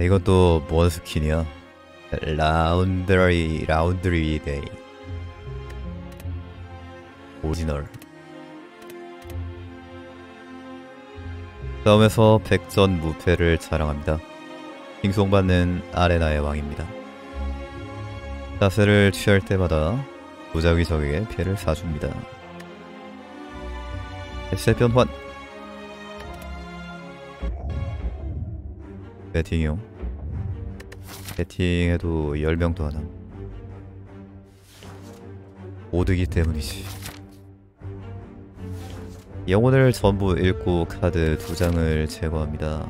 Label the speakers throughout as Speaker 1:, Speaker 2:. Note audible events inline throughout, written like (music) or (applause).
Speaker 1: 이것도 뭔 스킨이야? laundry laundry day 오리지널 싸움에서 백전 무패를 자랑합니다. 칭송받는 아레나의 왕입니다. 자세를 취할 때마다 무작위 적에게 피해를 사줍니다. 세 변환 배팅이 10명도 안 함. 오드기 때문이지. 영혼을 전부 잃고 카드 두 장을 제거합니다.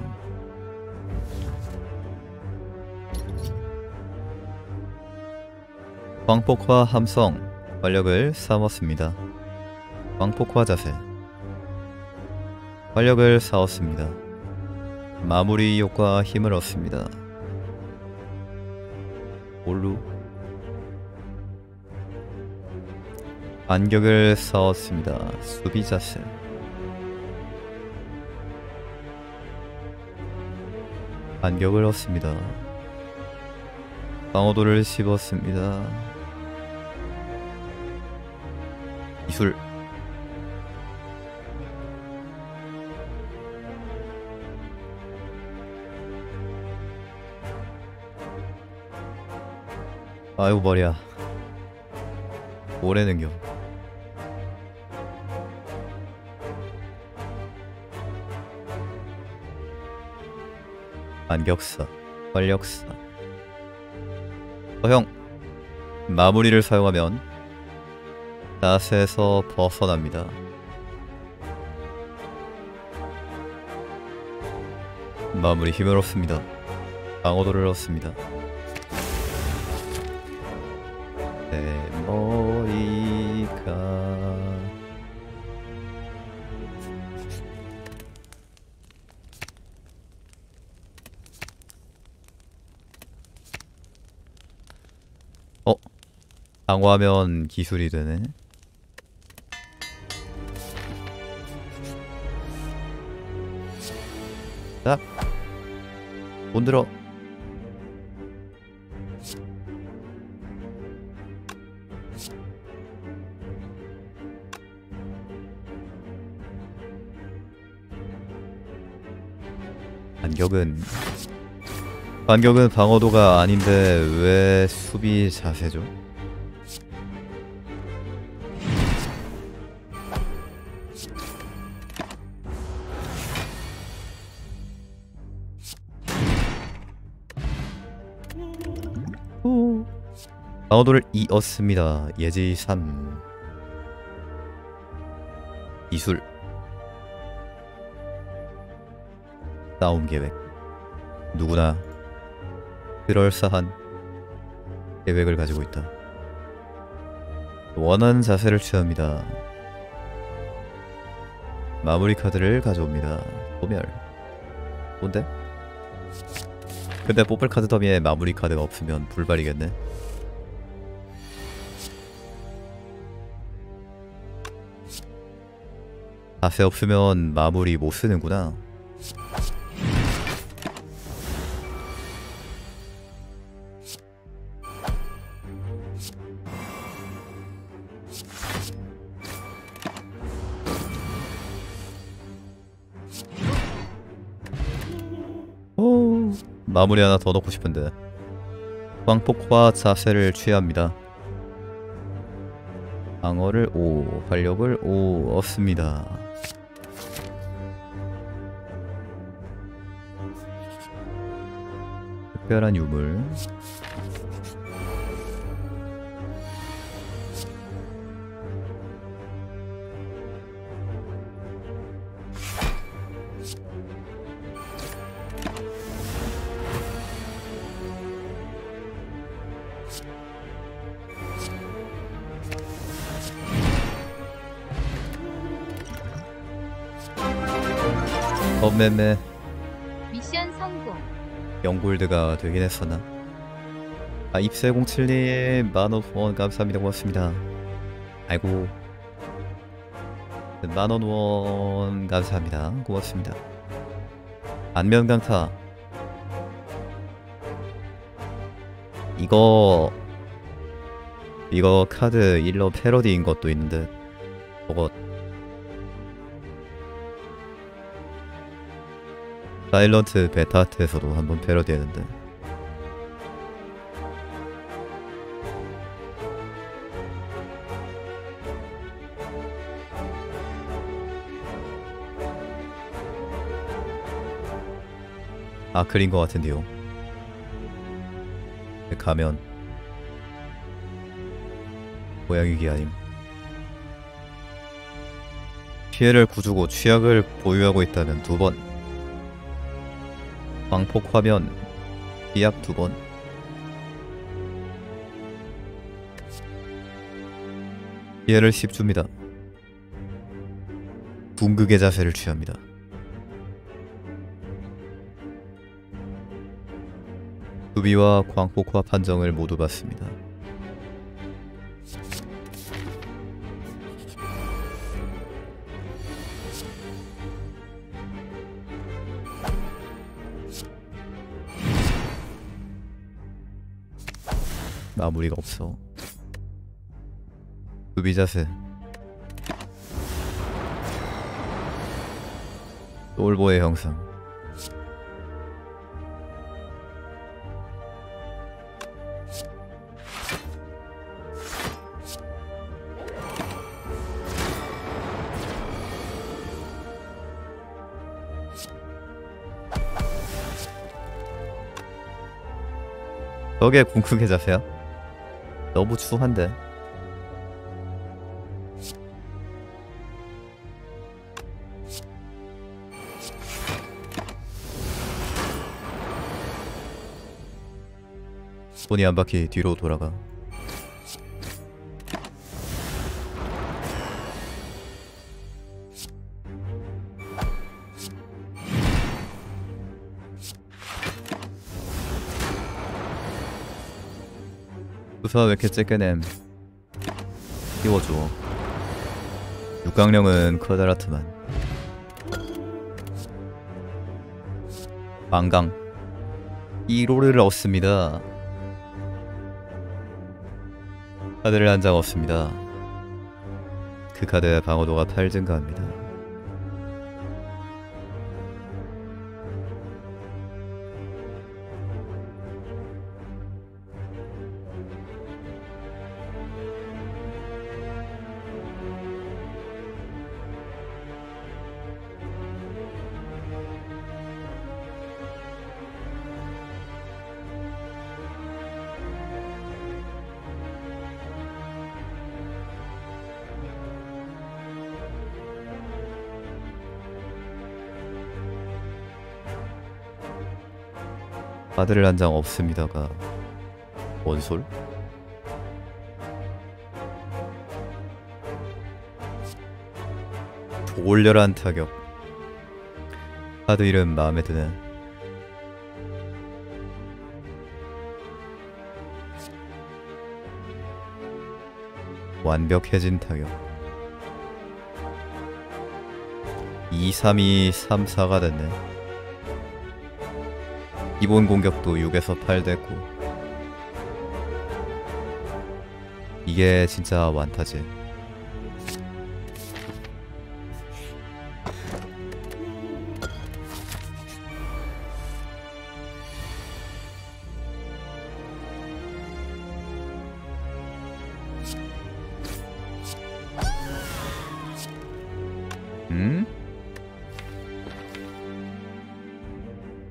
Speaker 1: 광폭화 함성 활력을 삼았습니다. 광폭화 자세 활력을 쌓았습니다. 마무리 효과 힘을 얻습니다. 올루 반격을 쌓았습니다. 수비 자세 반격을 얻습니다. 방어도를 씹었습니다. 기술 아이고 머리야. 능겨 반격사 활력사. 어형. 마무리를 사용하면 자세에서 벗어납니다. 마무리 힘을 얻습니다. 방어도를 얻습니다 내 머리가 어? 방어하면 기술이 되네 자 손들어 반격은 반격은 방어도가 아닌데 왜 수비 자세죠? 방어도를 2 얻습니다. 예지 3 이술 싸움 계획 누구나 그럴싸한 계획을 가지고 있다. 원하는 자세를 취합니다. 마무리 카드를 가져옵니다. 소멸. 뭔데? 근데 뽑을 카드 더미에 마무리 카드가 없으면 불발이겠네. 자세 없으면 마무리 못 쓰는구나. 마무리 하나 더 넣고 싶은데 광폭화 자세를 취합니다. 방어를 5, 활력을 5 얻습니다. 특별한 유물 매매
Speaker 2: 미션 성공.
Speaker 1: 영골드가 되긴 했었나? 아 입세07님 만원 후원 감사합니다. 고맙습니다. 아이고. 만원 후원 감사합니다. 고맙습니다. 안면강타. 이거 이거 카드 일러 패러디인 것도 있는데 저거 사일런트 베타 트에서도 한번 패러디했는데. 아 그린 것 같은데요. 가면. 고양이 기아임. 피해를 구주고 취약을 보유하고 있다면 두번 광폭 화면 비약 두번. 피해를 10줍니다. 둥극의 자세를 취합니다. 수비와 광폭화 판정을 모두 받습니다. 마무리가 없어. 수비 자세. 솔보의 형상. 저게 궁극의 자세야? 너무 추한데. 손이 한 바퀴 뒤로 돌아가. 수사 왜 이렇게 째게냄 띄워줘. 육강령은 커다랗트만. 망강. 1호를 얻습니다. 카드를 한 장 얻습니다. 그 카드의 방어도가 8 증가합니다 카드를 한 장 없습니다가 원솔? 돌렬한 타격. 카드 이름 마음에 드네 완벽해진 타격. 2, 3, 2, 3, 4가 됐네 기본 공격도 6에서 8 됐고. 이게 진짜 완타지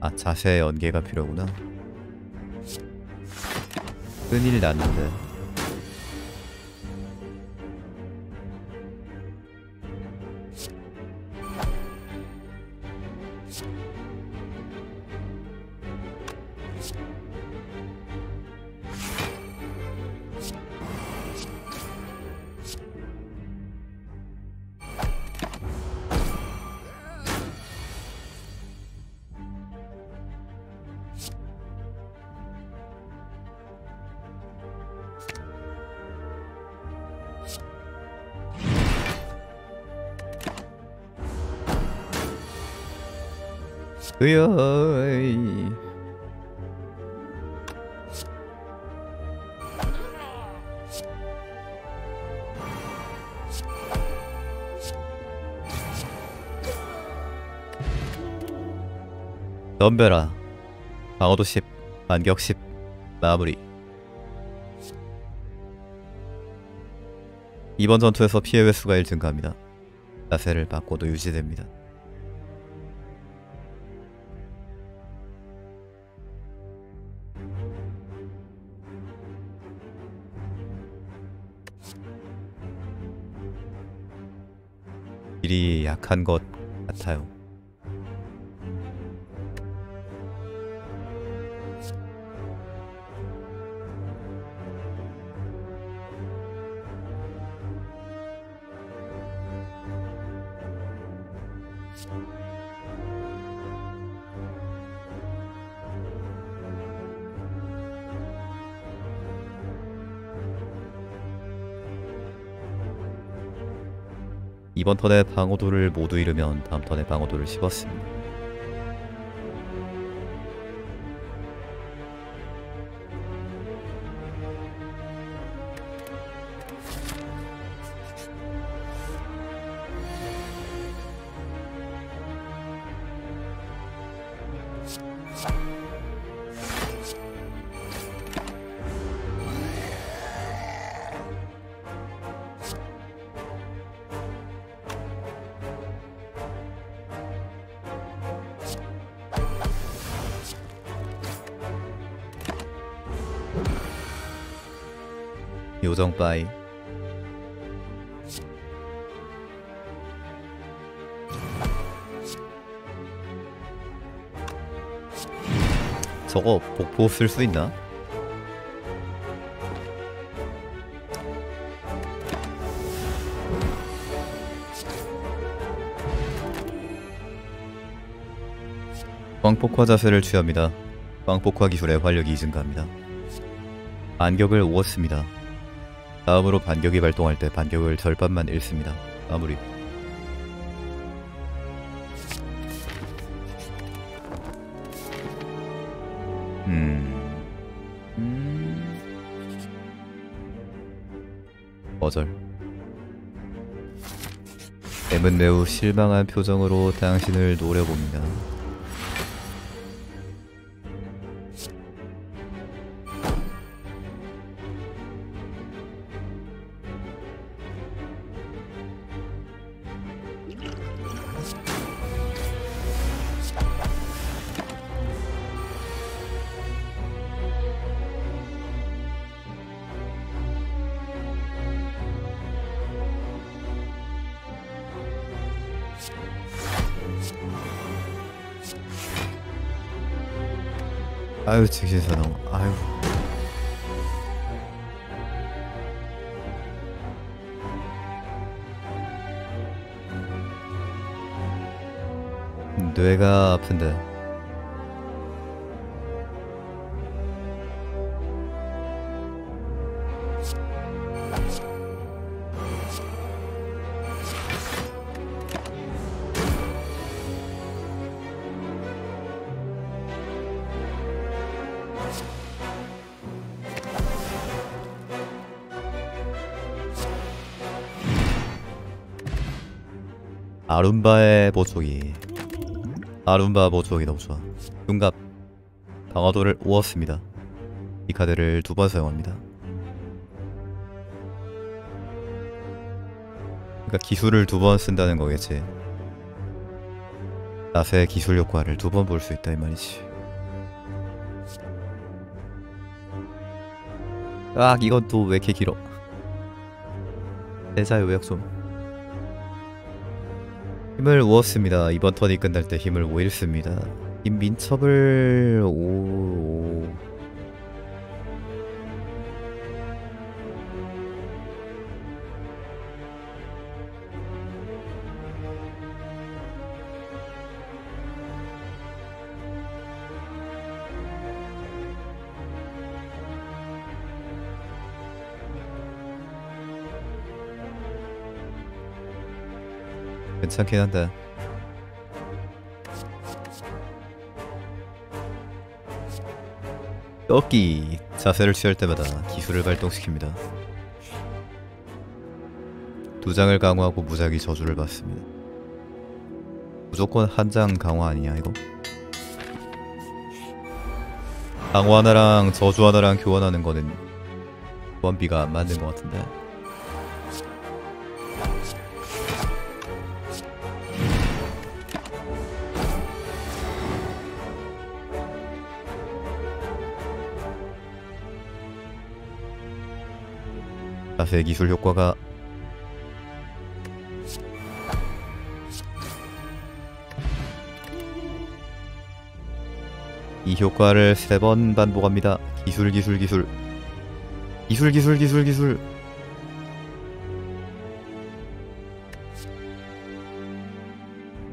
Speaker 1: 아 자세 연계가 필요구나. 큰일 났는데 덤벼라. 방어도 10 반격 10 마무리. 이번 전투에서 피해 횟수가 1 증가합니다. 자세를 바꿔도 유지됩니다. 딜이 약한 것 같아요 이번 턴에 방어도를 모두 잃으면 다음 턴에 방어도를 씹었습니다. 요정 빠이 저거 복포 쓸수 있나? 광폭화 자세를 취합니다. 광폭화 기술의 활력이 증가합니다. 반격을 오었습니다. 다음으로 반격이 발동할 때 반격을 절반만 잃습니다. 마무리. 음. 음. 거절. M은 매우 실망한 표정으로 당신을 노려봅니다. 아유 직신선호 아유. 뇌가 아픈데 아룸바의 보초기 아룸바 보초기 너무 좋아. 둔갑 방어도를 5었습니다. 이 카드를 두 번 사용합니다. 그러니까 기술을 두 번 쓴다는 거겠지. 나의 기술 효과를 두 번 볼 수 있다 이 말이지. 아 이건 또 왜 이렇게 길어? 대자의 외역 좀 힘을 5었습니다. 이번 턴이 끝날 때 힘을 5 잃습니다. 이 민첩을 5... 괜찮긴 한데. 꺾기 자세를 취할 때마다 기술을 발동시킵니다. 두 장을 강화하고 무작위 저주를 받습니다. 무조건 한 장 강화 아니냐 이거? 강화 하나랑 저주 하나랑 교환하는 거는 교환비가 안 맞는 것 같은데 자세 기술 효과가 이 효과를 세 번 반복합니다. 기술 기술 기술 기술 기술 기술 기술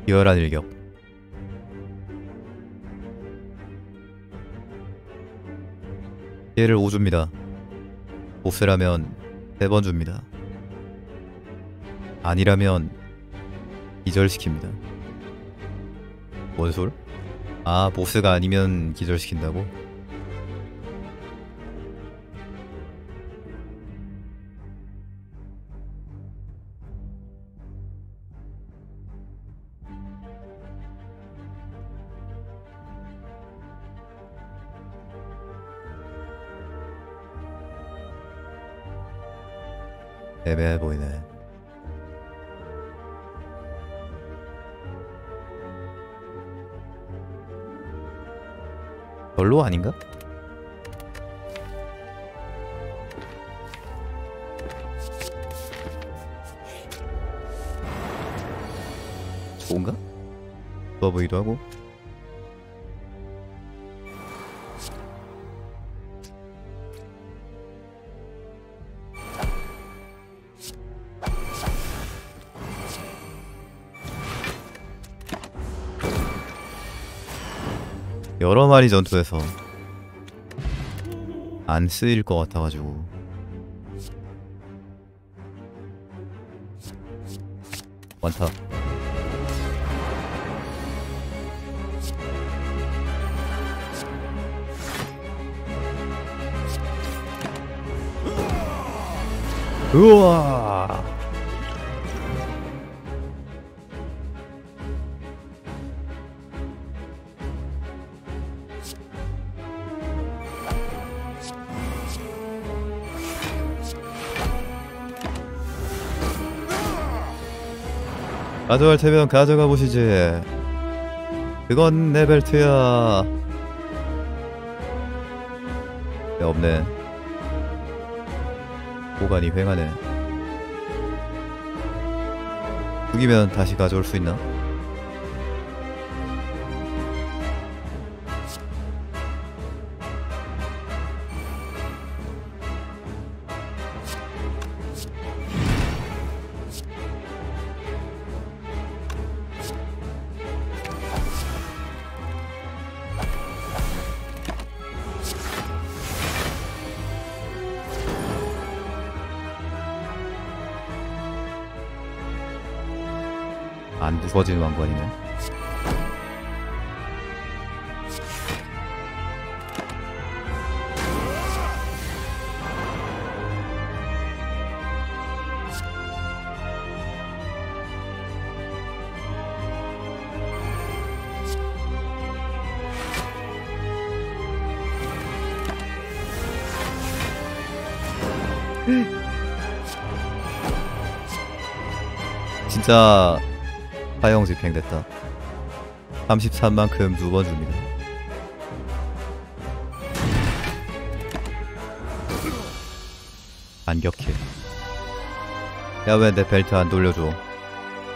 Speaker 1: 기열한 일격 피해를 5줍니다. 보스라면 세번 줍니다. 아니라면 기절시킵니다. 뭔 소리? 아 보스가 아니면 기절시킨다고? 보이네. 별로 아닌가? 좋은가? 좋아 보이기도 하고 여러 마리 전투에서 안 쓰일 것 같아가지고. 많다. 우와 가져갈 테면 가져가 보시지. 그건 내 벨트야. 야, 없네. 보관이 횡하네. 죽이면 다시 가져올 수 있나? 안 부서지는 왕관이네. 진짜 사형 집행됐다. 33만큼 두 번 줍니다. 반격해. 야, 왜 내 벨트 안 돌려줘?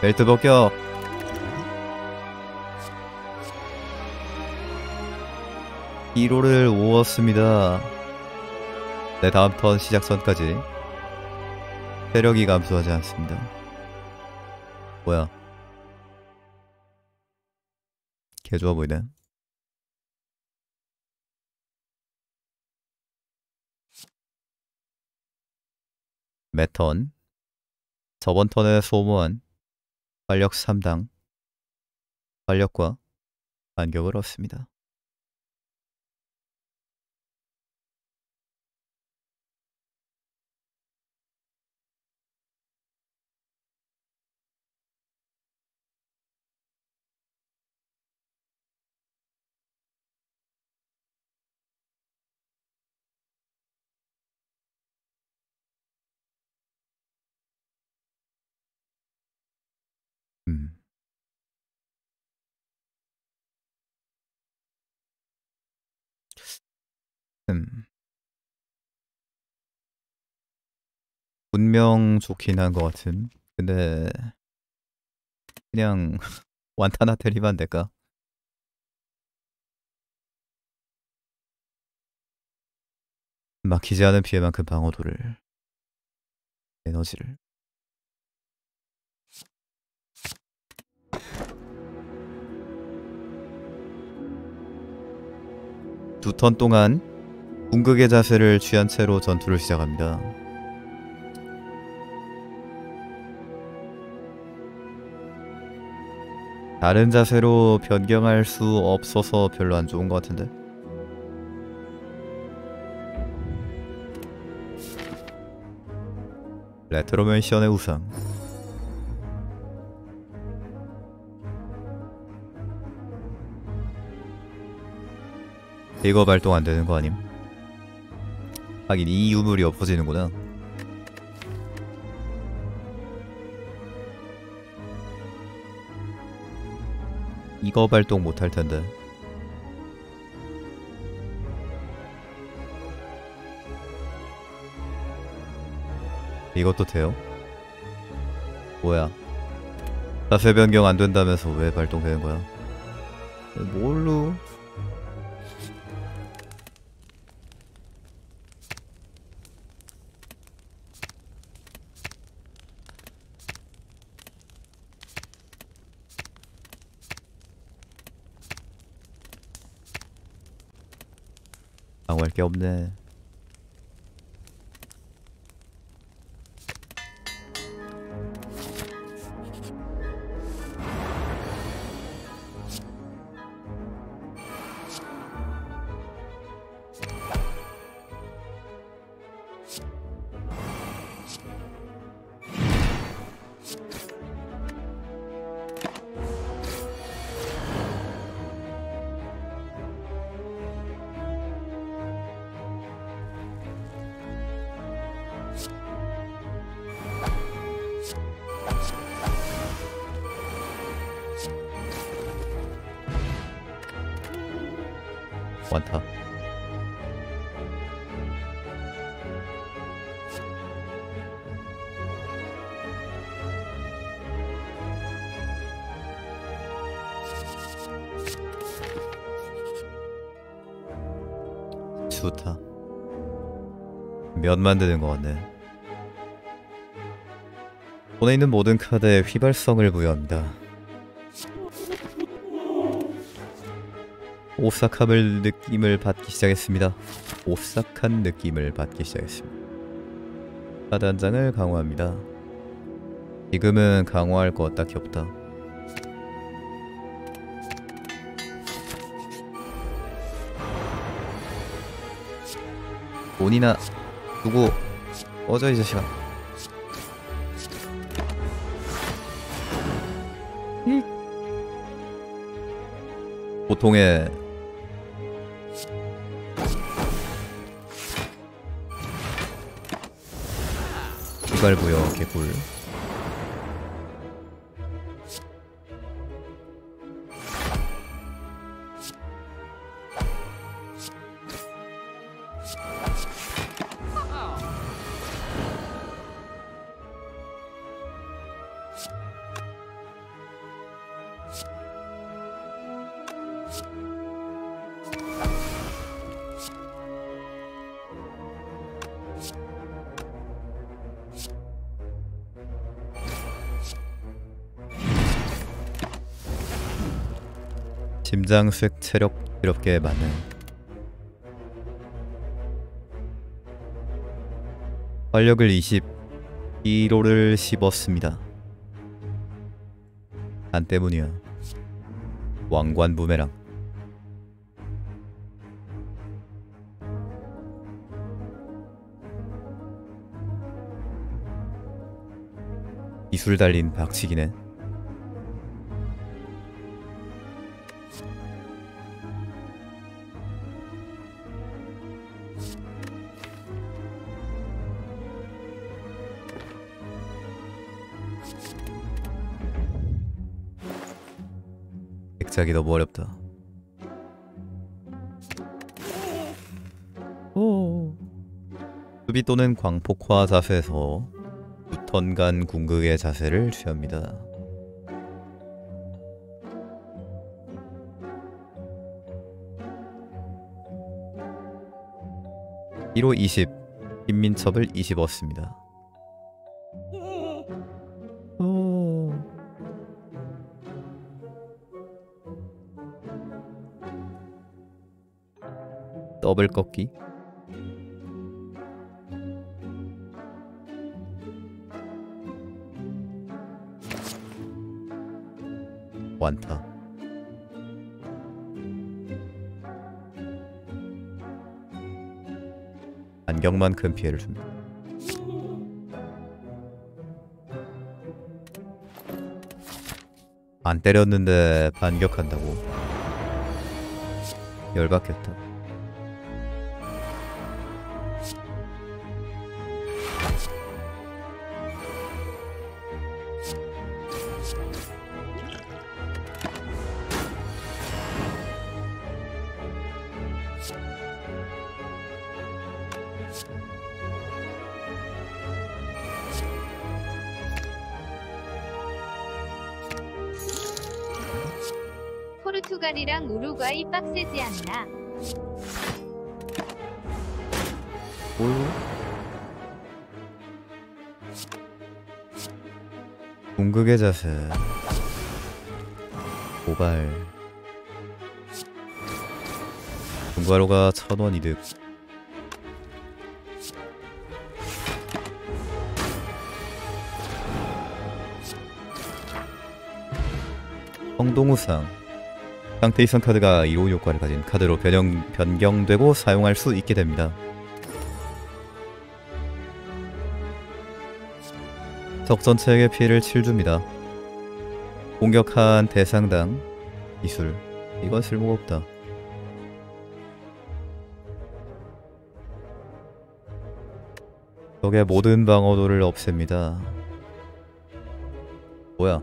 Speaker 1: 벨트 벗겨! 히로를 5었습니다. 내 다음 턴 시작선까지 체력이 감소하지 않습니다. 뭐야? 개 좋아 보이네. 매턴 저번 턴에 소모한 활력 3당 활력과 반격을 얻습니다. 음. 음. 분명 좋긴 한 것 같은. 근데 그냥 (laughs) 완타나 테리만 될까? 막히지 않은 피해만큼 방어도를 에너지를 두 턴 동안 궁극의 자세를 취한 채로 전투를 시작합니다. 다른 자세로 변경할 수 없어서 별로 안 좋은 것 같은데. 레트로맨션의 우상. 이거 발동 안 되는 거 아님? 하긴 이 유물이 엎어지는구나. 이거 발동 못 할 텐데. 이것도 돼요? 뭐야? 자세 변경 안 된다면서 왜 발동되는 거야? 뭘로? 방어할 게 없네. 면 만드는 것 같네. 손에 있는 모든 카드에 휘발성을 부여합니다. 오싹함을 느낌을 받기 시작했습니다. 오싹한 느낌을 받기 시작했습니다. 카드 한 장을 강화합니다. 지금은 강화할 거 딱히 없다. 돈이나 두고 꺼져 이 자식아. 보통의 이발부여 개꿀 심장색 체력 이렇게 많은 활력을 20 1호를 씹었습니다. 안 때문이야. 왕관 부메랑 이술 달린 박치기네. 시작이 너무 어렵다. 오. 수비 또는 광폭화 자세에서 6턴간 궁극의 자세를 취합니다. 1호 20 김민첩을 20 얻습니다. 오. 더블 꺾기 완타 안경만큼 피해를 줍니다. 안 때렸는데 반격한다고 열받겠다. 성동우상 상태 이상 카드가 이로운 효과를 가진 카드로 변형, 변경되고 사용할 수 있게 됩니다. 적 전체에게 피해를 7줍니다. 공격한 대상당 기술 이건 쓸모가 없다. 적의 모든 방어도를 없앱니다. 뭐야?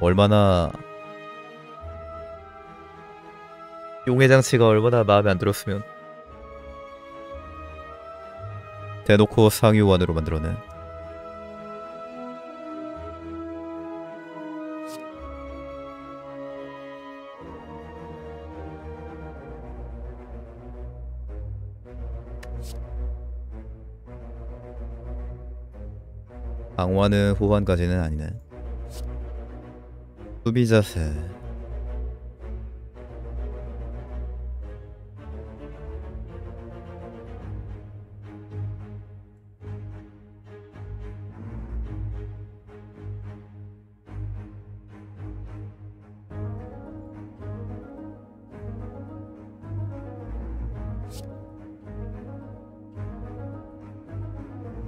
Speaker 1: 얼마나 용의 장치가 얼마나 마음에 안 들었으면 대놓고 상위원으로 만들어낸 강화는 후반까지는 아니네 수비 자세.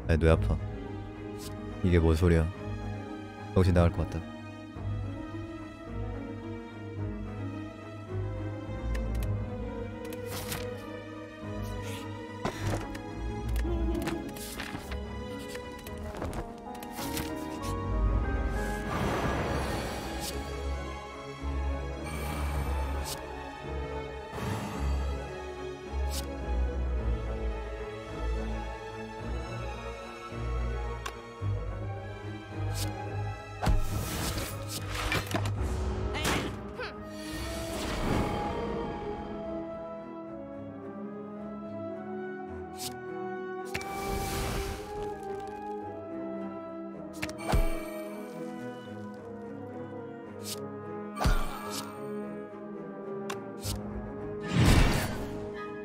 Speaker 1: 아뇌 아파. 이게 뭔 소리야? 정신 나갈 것 같다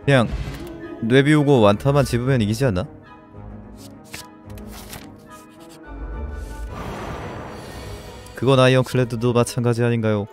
Speaker 1: 그냥 뇌 비우고 완타만 집으면 이기지 않나? 그건 아이언클레드도 마찬가지 아닌가요?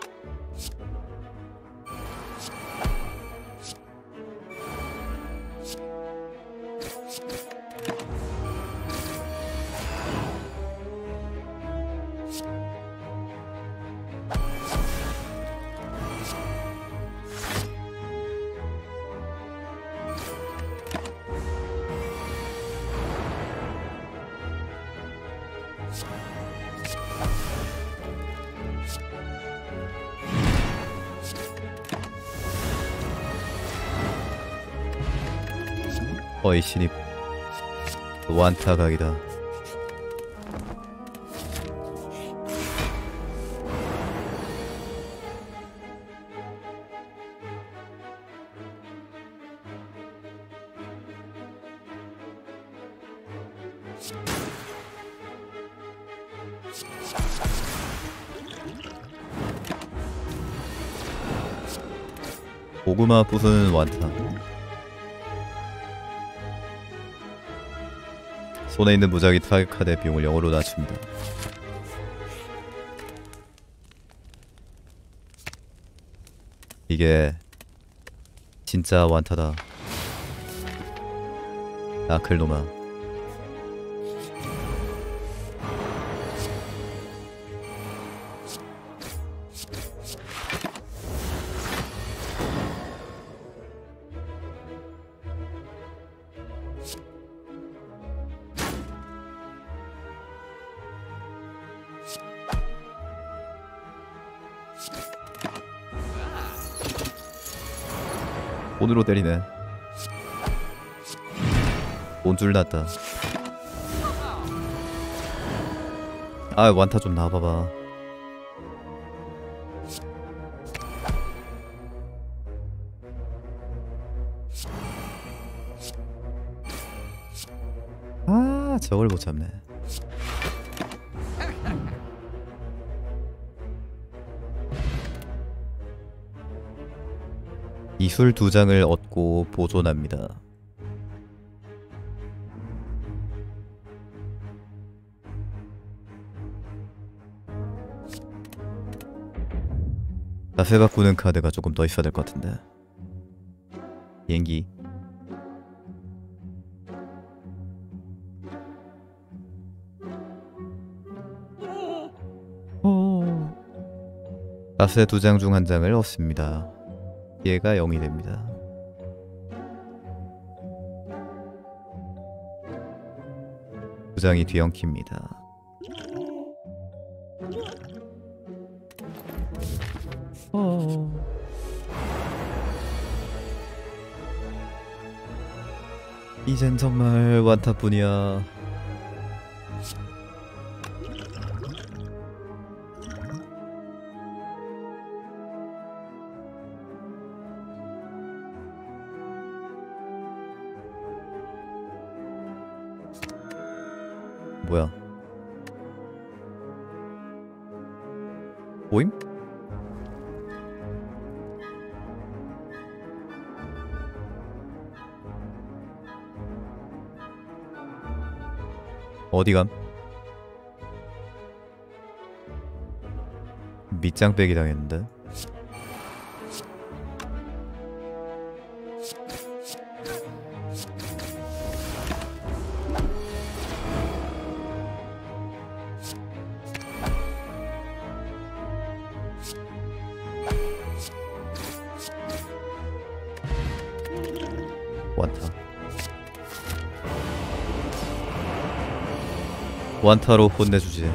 Speaker 1: 완타 각이다. 고구마 부수는 완타 손에 있는 무작위 타겟 카드의 비용을 0으로 낮춥니다. 이게 진짜 완타다. 아클노마 온으로 때리네. 온줄 났다. 아 완타 좀 나와봐봐. 아 저걸 못 잡네 이술 두 장을 얻고 보존합니다. 자세 바꾸는 카드가 조금 더 있어야 될 것 같은데. 비행기. 자세 두 장 중 한 장을 얻습니다. 얘가 0이 됩니다. 두 장이 뒤엉킵니다. 어... 이젠 정말 완타뿐이야. 뭐야? 보임? 어디감? 밑장 빼기 당했는데 완타로 혼내주지.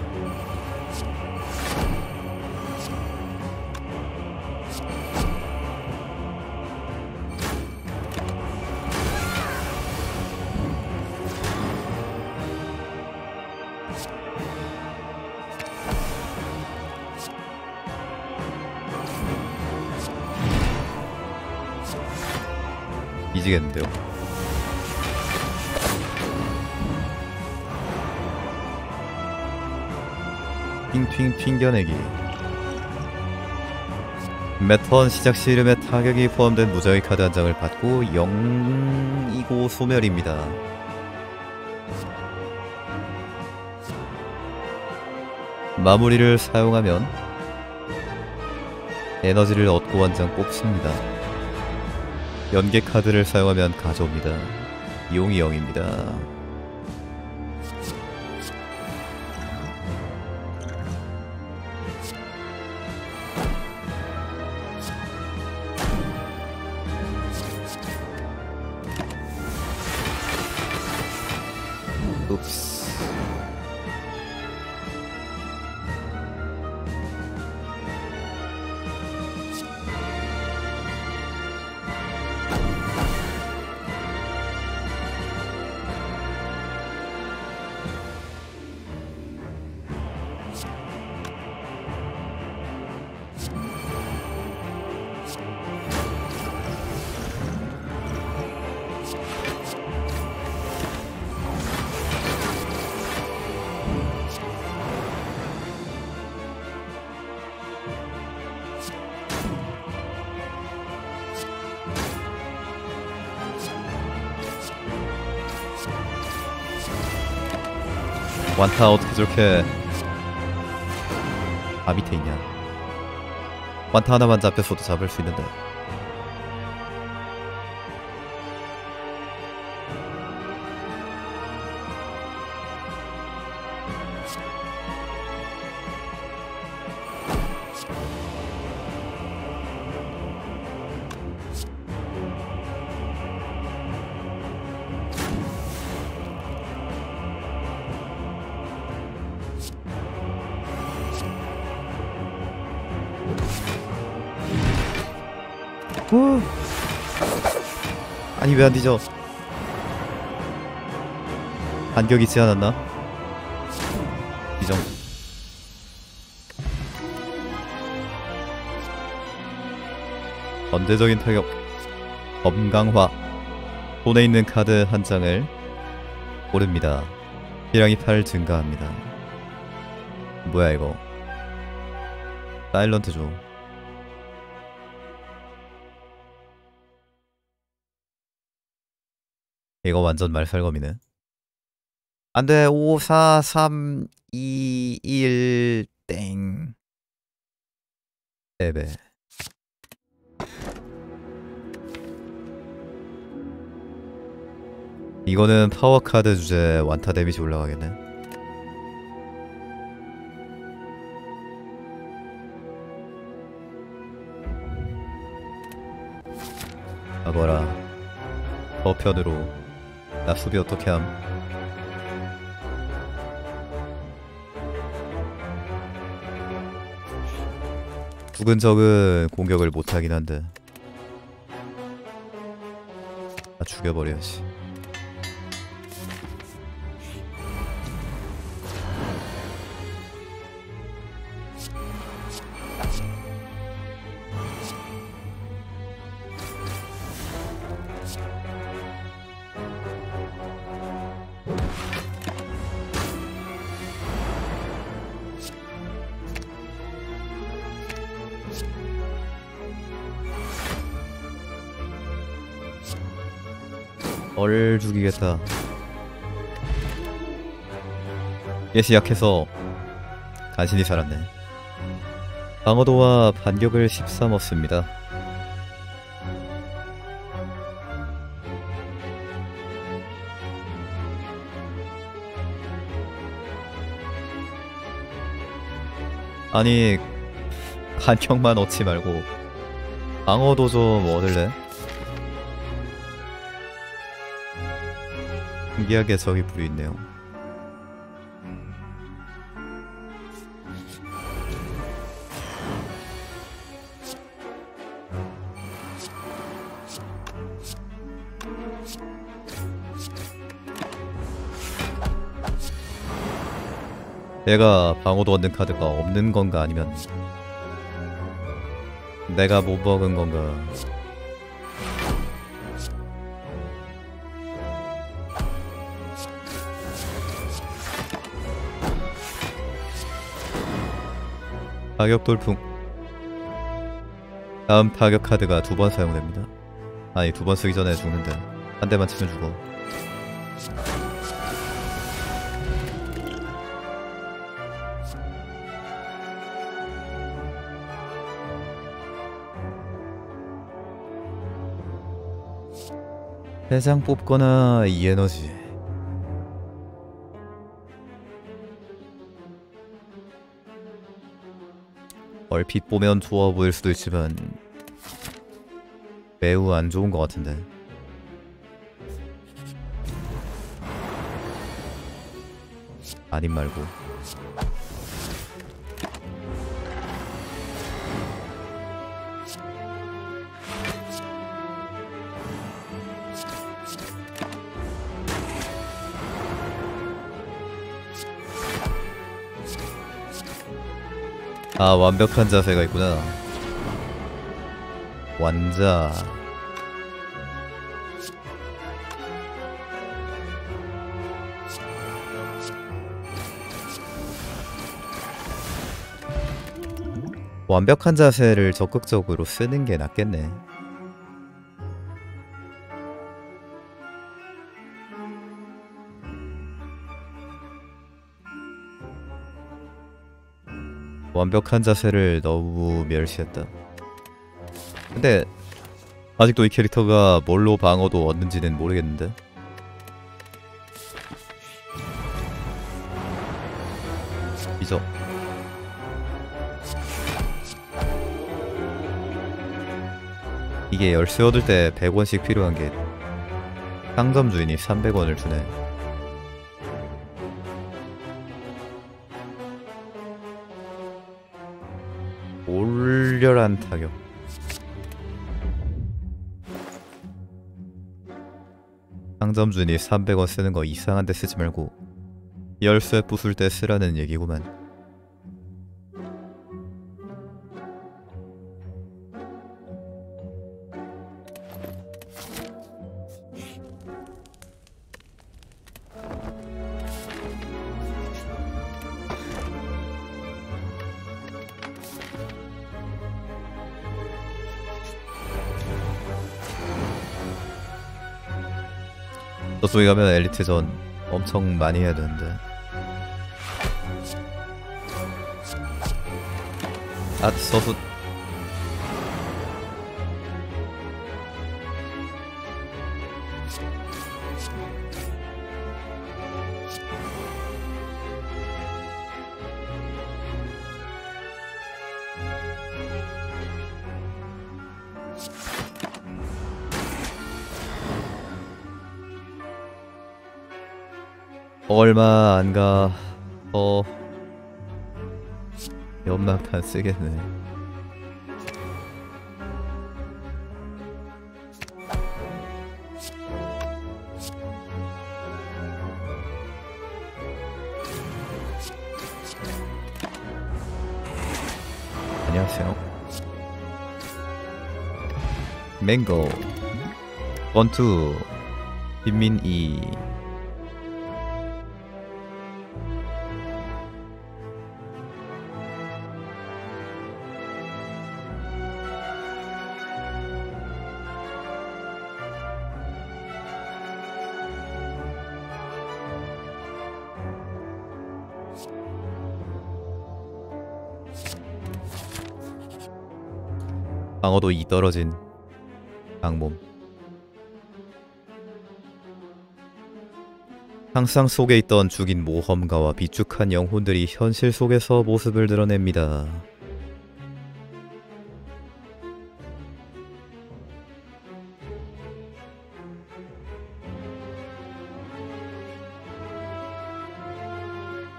Speaker 1: 이지겠는데요 핑핑 튕겨내기. 매턴 시작 시 이름에 타격이 포함된 무작위 카드 한 장을 받고 0이고 소멸입니다. 마무리를 사용하면 에너지를 얻고 한장 뽑습니다. 연계 카드를 사용하면 가져옵니다. 이용이 0입니다 저렇게 아 밑에 있냐? 완타 하나만 잡혔어도 잡을 수 있는데 왜 안 뒤져 반격이 있지 않았나? 이정 전대적인 타격. 검강화. 손에 있는 카드 한 장을 고릅니다. 피랑이 8 증가합니다. 뭐야 이거? 사일런트죠 이거 완전 말살검이네. 안 돼 5 4 3 2 1 땡. 네배. 이거는 파워 카드 주제 완타 데미지 올라가겠네. 가거라. 저편으로 나 수비 어떻게 함? 죽은 적은 공격을 못하긴 한데 아 죽여버려야지 예시 약해서 간신히 살았네 방어도와 반격을 13 얻습니다 아니 간격만 얻지 말고 방어도 좀 얻을래? 신기하게 저기 불이 있네요. 내가 방어도 얻는 카드가 없는 건가 아니면 내가 못 먹은 건가? 타격 돌풍. 다음 타격 카드가 두 번 사용됩니다. 아니 두 번 쓰기 전에 죽는데 한 대만 치면 죽어 대장 뽑거나 이 에너지. 얼핏 보면 좋아 보일 수도 있지만 매우 안 좋은 것 같은데. 아님 말고 아 완벽한 자세가 있구나. 완자. 완벽한 자세를 적극적으로 쓰는 게 낫겠네 완벽한 자세를 너무 멸시했다. 근데 아직도 이 캐릭터가 뭘로 방어도 얻는지는 모르겠는데. 잊어. 이게 열쇠 얻을 때 100원씩 필요한 게 상점 주인이 300원을 주네. 올렬한 타격. 상점 주인이 300원 쓰는 거 이상한 데 쓰지 말고 열쇠 부술 때 쓰라는 얘기구만. 저쪽에 가면 엘리트전 엄청 많이 해야 되는데. 아 서수 얼마 안 가. 어. 연막탄 쓰겠네. 안녕하세요. 맹고. 원투. 빈민이 방어도 2 떨어진 악몸 상상 속에 있던 죽인 모험가와 비축한 영혼들이 현실 속에서 모습을 드러냅니다.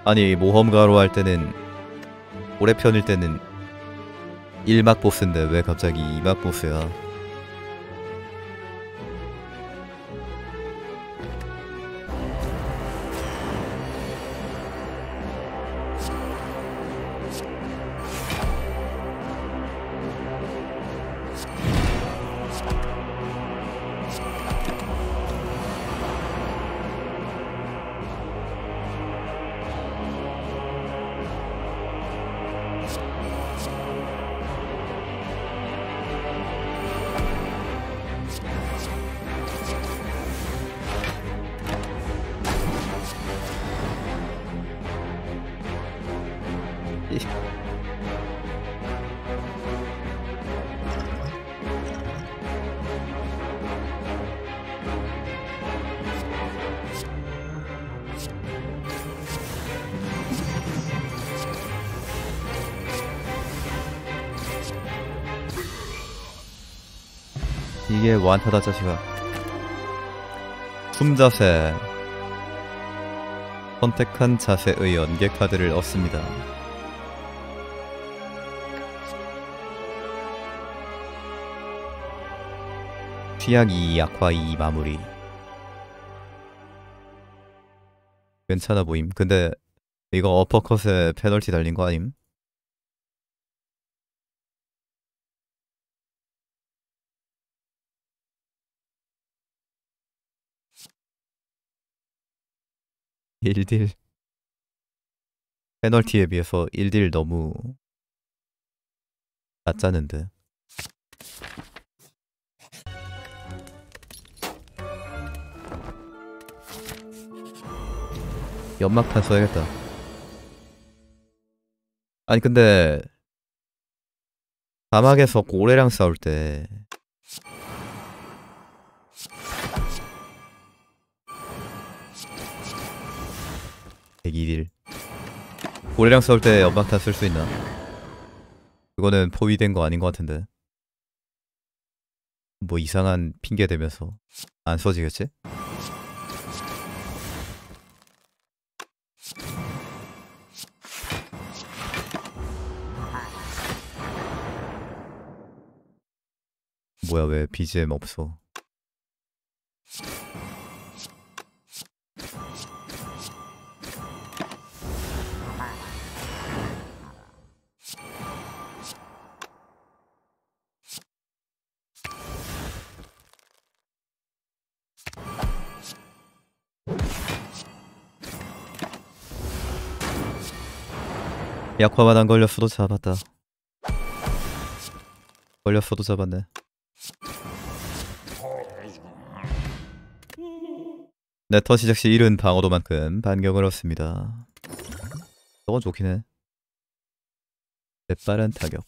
Speaker 1: 아니 모험가로 할 때는 올해 편일 때는 1막 보스인데 왜 갑자기 2막 보스야? 이게 완타다 자식아. 숨자세. 선택한 자세의 연계 카드를 얻습니다. 취약 2 약화 2 마무리. 괜찮아 보임. 근데 이거 어퍼컷에 페널티 달린 거 아님? 일딜. 페널티에 비해서 1딜 너무 낮자는데. 연막탄 써야겠다. 아니 근데 사막에서 고래랑 싸울 때 대기딜 고래랑 싸울 때 연막탄 쓸 수 있나? 그거는 포위된 거 아닌 것 같은데 뭐 이상한 핑계 대면서 안 써지겠지? 뭐야 왜 BGM 없어 약화만 안 걸렸어도 잡았다 걸렸어도 잡았네 네터 시작 시 잃은 방어도만큼 반격을 얻습니다. 저건 좋긴 해. 재빠른 타격.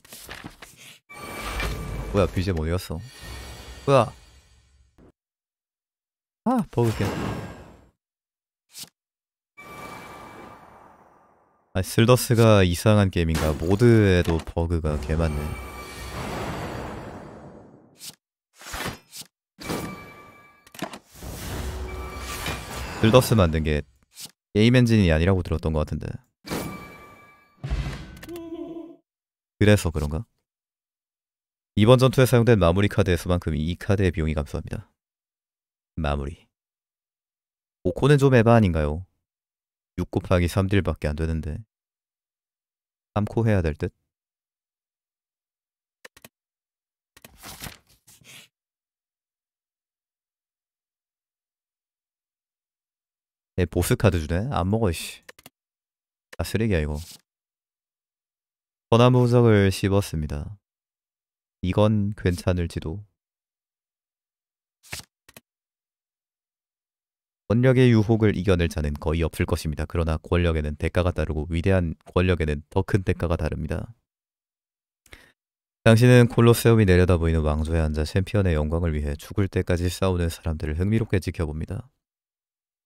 Speaker 1: 뭐야 BGM 어디 갔어? 뭐야? 아 버그게. 아 슬더스가 이상한 게임인가? 모드에도 버그가 개 많네. 슬더스 만든 게 게임 엔진이 아니라고 들었던 것 같은데. 그래서 그런가? 이번 전투에 사용된 마무리 카드의 수만큼 이 카드의 비용이 감소합니다. 마무리. 5코는 좀 에바 아닌가요? 6 곱하기 3딜밖에 안 되는데. 3코 해야 될 듯? 내 보스 카드 주네? 안 먹어, 씨. 아, 쓰레기야, 이거. 적을 씹었습니다. 이건 괜찮을지도. 권력의 유혹을 이겨낼 자는 거의 없을 것입니다. 그러나 권력에는 대가가 따르고 위대한 권력에는 더 큰 대가가 다릅니다. 당신은 콜로세움이 내려다 보이는 왕조에 앉아 챔피언의 영광을 위해 죽을 때까지 싸우는 사람들을 흥미롭게 지켜봅니다.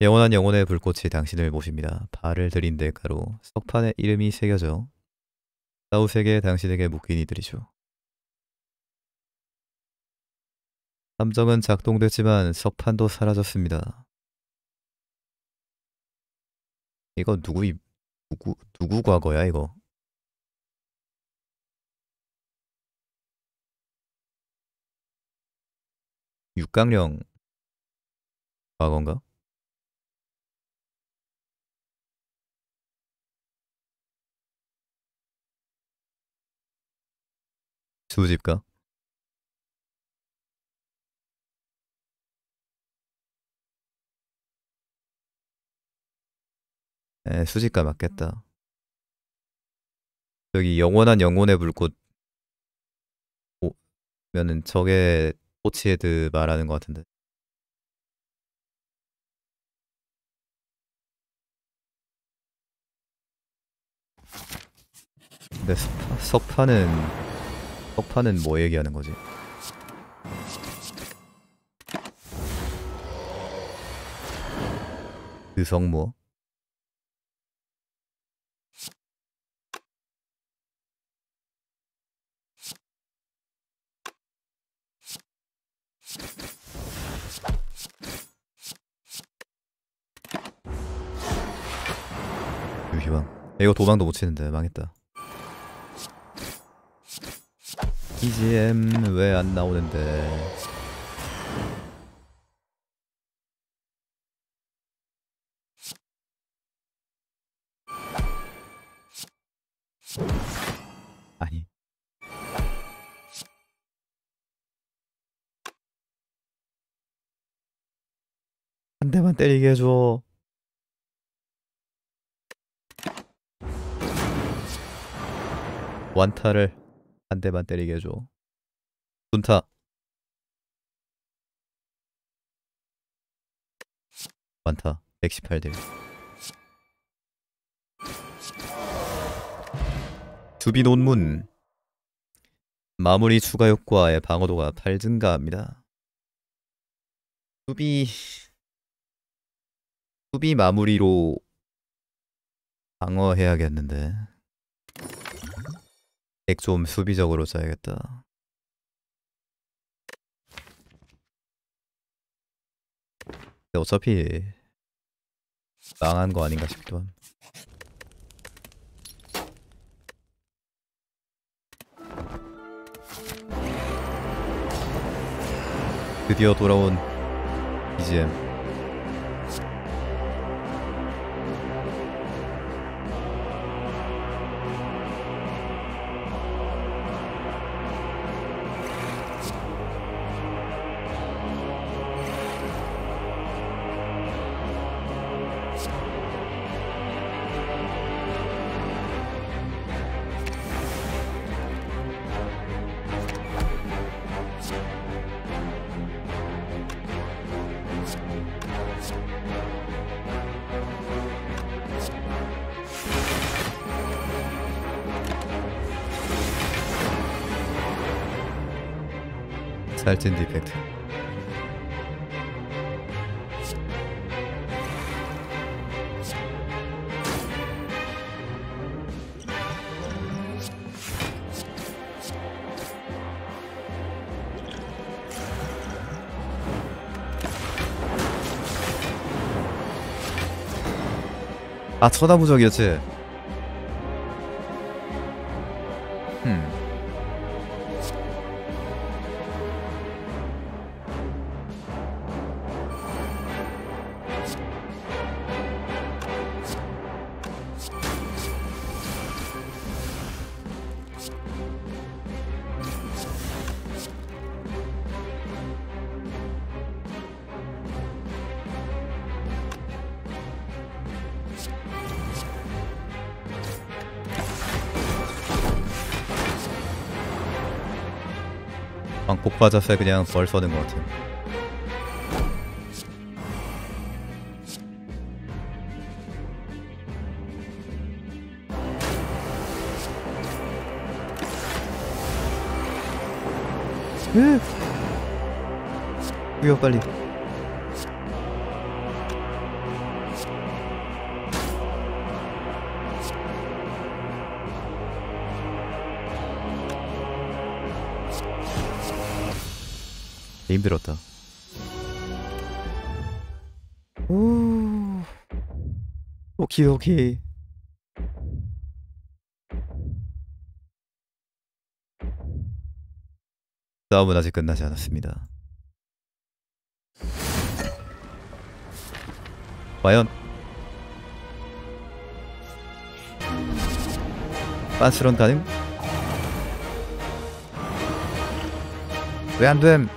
Speaker 1: 영원한 영혼의 불꽃이 당신을 모십니다. 발을 들인 대가로 석판에 이름이 새겨져 사우세계 당신에게 묶인 이들이죠. 함정은 작동됐지만 석판도 사라졌습니다. 이거 누구 이 누구 누구 과거야 이거? 육강령 과거인가? 수집가? 에, 수집가 맞겠다. 여기 영원한 영혼의 불꽃 오면은 저게 포치헤드 말하는 것 같은데. 근데 석파, 석파는 석파는 뭐 얘기하는 거지? 그 성모? 유희왕 이거 도망도 못 치는데 망했다. BGM 왜 안 나오는데? 아니. 한 대만 때리게 해줘 완타를 한 대만 때리게 해줘. 분타. 완타. 118딜 수비 논문. 마무리 추가 효과에 방어도가 8 증가합니다. 수비. 수비 마무리로 방어해야겠는데 덱 좀 수비적으로 짜야겠다. 근데 어차피 망한 거 아닌가 싶기도 함. 드디어 돌아온 BGM. 아 쳐다부적이었지. 빠졌어야 그냥 벌 서는 것 같아. 으. 여 빨리. 힘들었다. 오. 오케이 오케이. 싸움은 아직 끝나지 않았습니다. 과연 빤스런 가능? 왜 안 됨?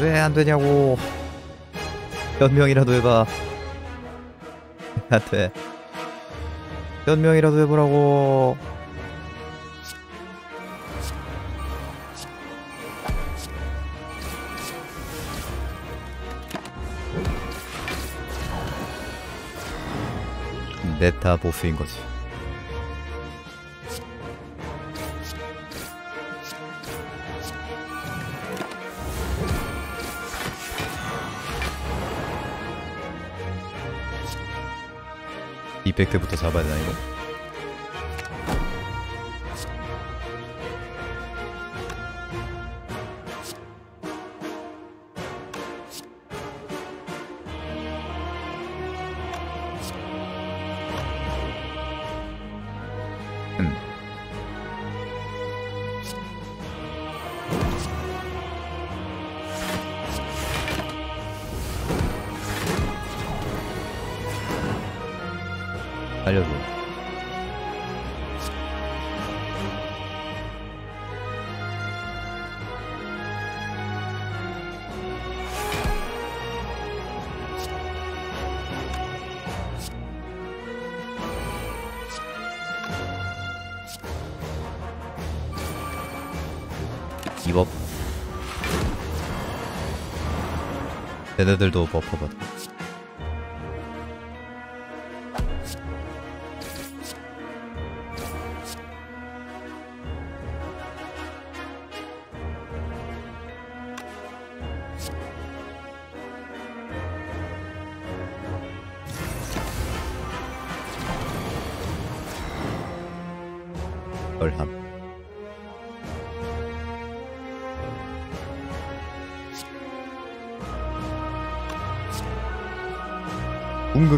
Speaker 1: 왜 안 되냐고. 변명이라도 해봐. 안 돼. 변명이라도 해보라고. 메타 보스인 거지. 이펙트부터 잡아야 되나 이거? 얘네들도 버퍼 받고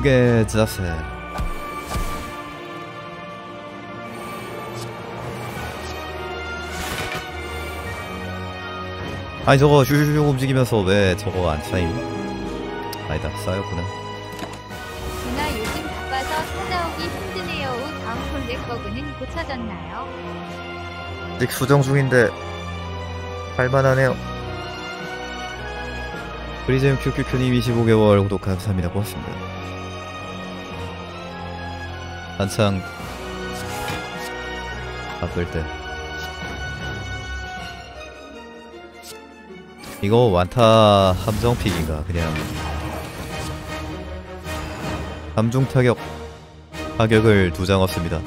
Speaker 1: 궁극의 자세. 아니 저거 슈슈슈 움직이면서 왜 저거 안 차임? 아니다 쌓였구나.
Speaker 2: 누나 요즘 바빠서 찾아오기 힘드네요. 다음 콜렉 버그는 고쳐졌나요?
Speaker 1: 아직 수정 중인데 할만하네요. 프리즘 큐큐큐님 25개월 구독 감사합니다. 고맙습니다. 한창 바쁠 때 이거 완타 함정픽인가 그냥 함중 타격 타격을 두 장 얻습니다.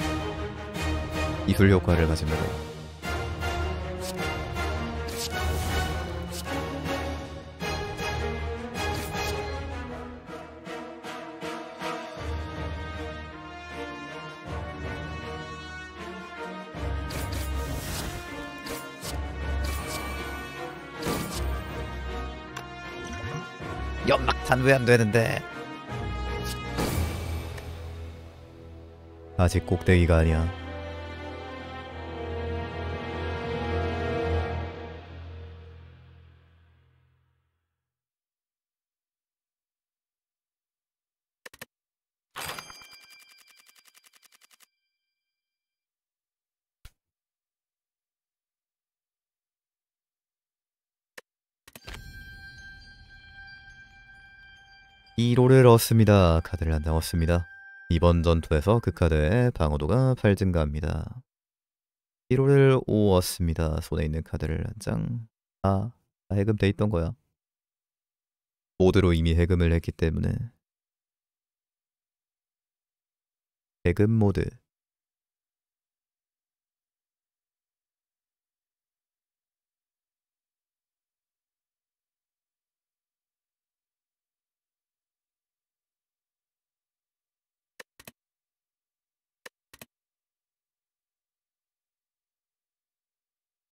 Speaker 1: 이술 효과를 가집니다. 왜 안 되는데? 아직 꼭대기가 아니야. 이로를 얻습니다. 카드를 한 장 얻습니다. 이번 전투에서 그 카드의 방어도가 8 증가합니다. 1호를 5 얻습니다. 손에 있는 카드를 한 장. 아, 다 해금돼 있던 거야. 모드로 이미 해금을 했기 때문에. 해금 모드.